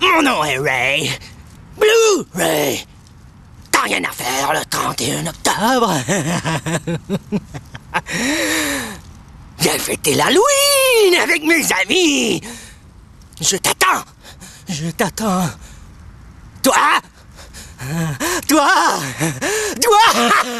Mon nom est Ray. Blue Ray. T'as rien à faire le 31 octobre. Viens fêter l'Halloween avec mes amis. Je t'attends. Je t'attends. Toi Toi Toi